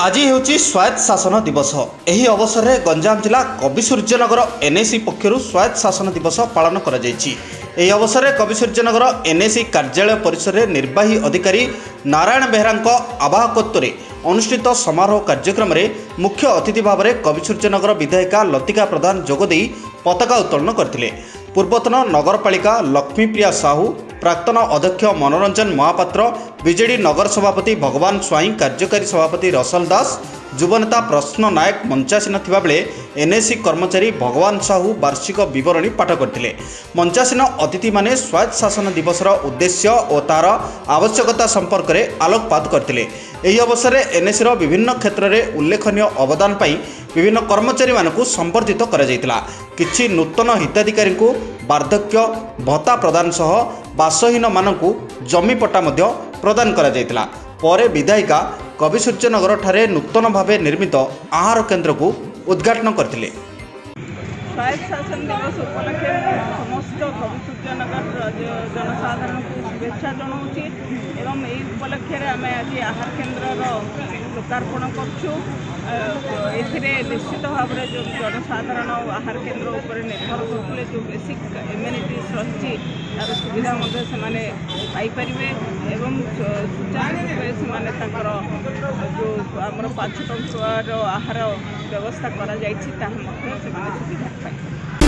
ଆଜି ହେଉଛି ସ୍ୱାୟତ୍ତ ଶାସନ ଦିବସ। ଏହି ଅବସରରେ ଗଞ୍ଜାମ ଜିଲ୍ଲା କବି ସୂର୍ଯ୍ୟନଗର ଏନ୍ଏସି ପକ୍ଷରୁ ସ୍ୱାୟତ୍ତ ଶାସନ ଦିବସ ପାଳନ କରାଯାଇଛି। ଏହି ଅବସରରେ କବି ସୂର୍ଯ୍ୟନଗର ଏନ୍ଏସି କାର୍ଯ୍ୟାଳୟ ପରିସରରେ ନିର୍ବାହୀ ଅଧିକାରୀ ନାରାୟଣ ବେହେରାଙ୍କ ଆବାହକତ୍ୱରେ ଅନୁଷ୍ଠିତ ସମାରୋହ କାର୍ଯ୍ୟକ୍ରମରେ ମୁଖ୍ୟ ଅତିଥି ଭାବରେ କବି ସୂର୍ଯ୍ୟନଗର ବିଧାୟିକା ଲତିକା ପ୍ରଧାନ ଯୋଗଦେଇ ପତାକା ଉତ୍ତୋଳନ କରିଥିଲେ। ପୂର୍ବତନ ନଗରପାଳିକା ଲକ୍ଷ୍ମୀପ୍ରିୟା ସାହୁ ପ୍ରାକ୍ତନ ଅଧ୍ୟକ୍ଷ ମନୋରଞ୍ଜନ ମହାପାତ୍ର ବିଜେଡି ନଗର ସଭାପତି ଭଗବାନ ସ୍ୱାଇଁ କାର୍ଯ୍ୟକାରୀ ସଭାପତି ରସଲ ଦାସ ଯୁବନେତା ପ୍ରଶ୍ନ ନାୟକ ମଞ୍ଚାସୀନ ଥିବାବେଳେ ଏନ୍ଏସି କର୍ମଚାରୀ ଭଗବାନ ସାହୁ ବାର୍ଷିକ ବିବରଣୀ ପାଠ କରିଥିଲେ। ମଞ୍ଚାସୀନ ଅତିଥିମାନେ ସ୍ୱାୟତ୍ତ ଶାସନ ଦିବସର ଉଦ୍ଦେଶ୍ୟ ଓ ତା'ର ଆବଶ୍ୟକତା ସମ୍ପର୍କରେ ଆଲୋକପାତ କରିଥିଲେ। ଏହି ଅବସରରେ ଏନ୍ଏସିର ବିଭିନ୍ନ କ୍ଷେତ୍ରରେ ଉଲ୍ଲେଖନୀୟ ଅବଦାନ ପାଇଁ ବିଭିନ୍ନ କର୍ମଚାରୀମାନଙ୍କୁ ସମ୍ବର୍ଦ୍ଧିତ କରାଯାଇଥିଲା। କିଛି ନୂତନ ହିତାଧିକାରୀଙ୍କୁ ବାର୍ଦ୍ଧକ୍ୟ ଭତ୍ତା ପ୍ରଦାନ ସହ ବାସହୀନମାନଙ୍କୁ ଜମି ମଧ୍ୟ ପ୍ରଦାନ କରାଯାଇଥିଲା। ପରେ ବିଧାୟିକା କବି ସୂର୍ଯ୍ୟନଗରଠାରେ ନୂତନ ଭାବେ ନିର୍ମିତ ଆହାର କେନ୍ଦ୍ରକୁ ଉଦ୍ଘାଟନ କରିଥିଲେ। ସ୍ୱାୟତ୍ତ ଶାସନ ଦିବସ ଉପଲକ୍ଷେ ସମସ୍ତ କବି ସୂର୍ଯ୍ୟନଗର ଜନସାଧାରଣଙ୍କୁ ଶୁଭେଚ୍ଛା ଜଣାଉଛି ଏବଂ ଏହି ଉପଲକ୍ଷରେ ଆମେ ଆଜି ଆହାର କେନ୍ଦ୍ରର ଲୋକାର୍ପଣ କରୁଛୁ। ଏଥିରେ ନିଶ୍ଚିତ ଭାବରେ ଯେଉଁ ଜନସାଧାରଣ ଆହାର କେନ୍ଦ୍ର ଉପରେ ନିର୍ଭର କରୁଥିଲେ ଯେଉଁ ବେସିକ୍ ଏମ୍ୟୁନିଟିସ୍ ରହିଛି ତା'ର ସୁବିଧା ମଧ୍ୟ ସେମାନେ ପାଇପାରିବେ ଏବଂ ସୁ- ସୁଚାରୁ ରୂପେ ସେମାନେ ତାଙ୍କର ଯେଉଁ ଆମର ପାଞ୍ଚ ଟଙ୍କାର ଆହାର ବ୍ୟବସ୍ଥା କରାଯାଇଛି ତାହା ମଧ୍ୟ ସେମାନେ